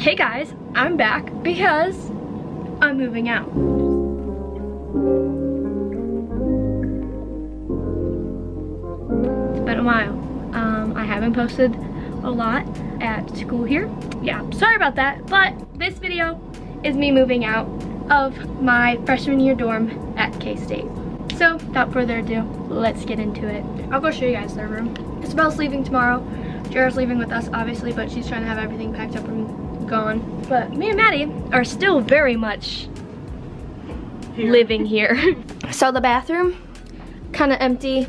Hey guys, I'm back because I'm moving out. It's been a while. Um, I haven't posted a lot at school here. Yeah, sorry about that, but this video is me moving out of my freshman year dorm at K-State. So, without further ado, let's get into it. I'll go show you guys their room. Isabel's leaving tomorrow. Jared's leaving with us, obviously, but she's trying to have everything packed up and gone. But me and Maddie are still very much here. living here. so the bathroom, kind of empty.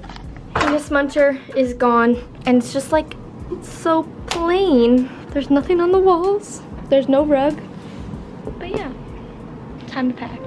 Miss Muncher is gone, and it's just like, it's so plain. There's nothing on the walls. There's no rug. But yeah, time to pack.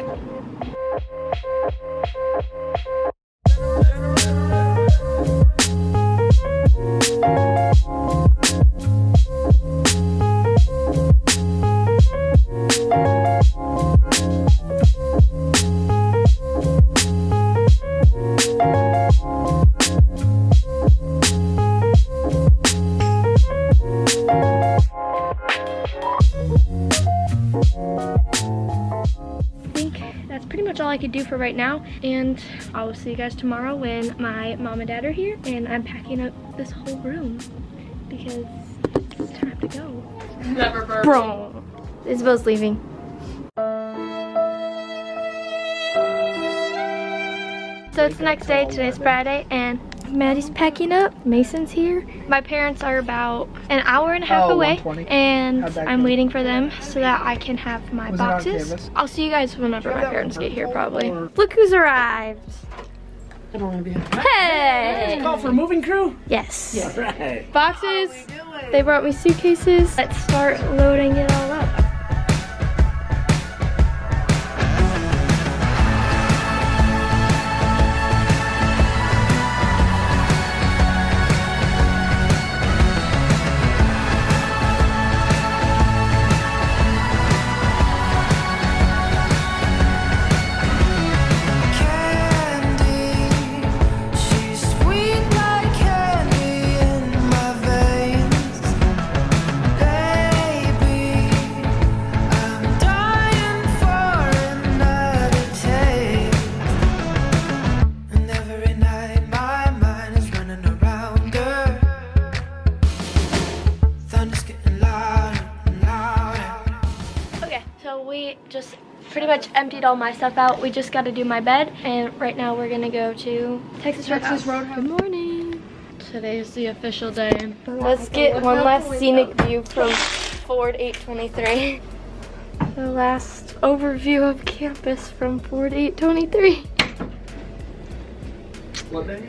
I could do for right now. And I will see you guys tomorrow when my mom and dad are here and I'm packing up this whole room because it's time to go. Never Bro. Isabel's leaving. So it's the next day, today's Friday, and Maddie's packing up. Mason's here. My parents are about an hour and a half oh, away, and I'm go? waiting for them so that I can have my Was boxes. I'll see you guys whenever my parents get here, probably. Look who's arrived. I don't want to be. Hey! Call for moving crew? Yes. Yeah, right. Boxes. They brought me suitcases. Let's start loading it all up. Just pretty much emptied all my stuff out. We just got to do my bed. And right now we're going to go to Texas, Texas Roadhouse. Good morning. Today is the official day. Let's get one last scenic view from Ford 823. The last overview of campus from Ford 823. What day?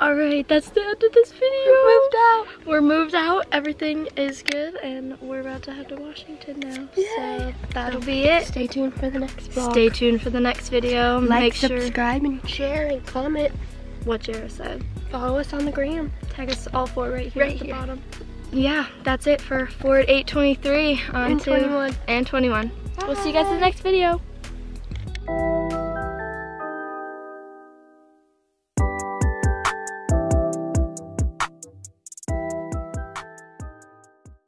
All right, that's the end of this video. We're moved out. We're moved out. Everything is good, and we're about to head to Washington now. So that'll be it. Stay tuned for the next vlog. Stay tuned for the next video. Like, Make subscribe, sure. and share, and comment. What Jara said. Follow us on the gram. Tag us all four right here right at the here. bottom yeah, that's it for Ford 823 on and 21. And 21. Bye. We'll see you guys in the next video.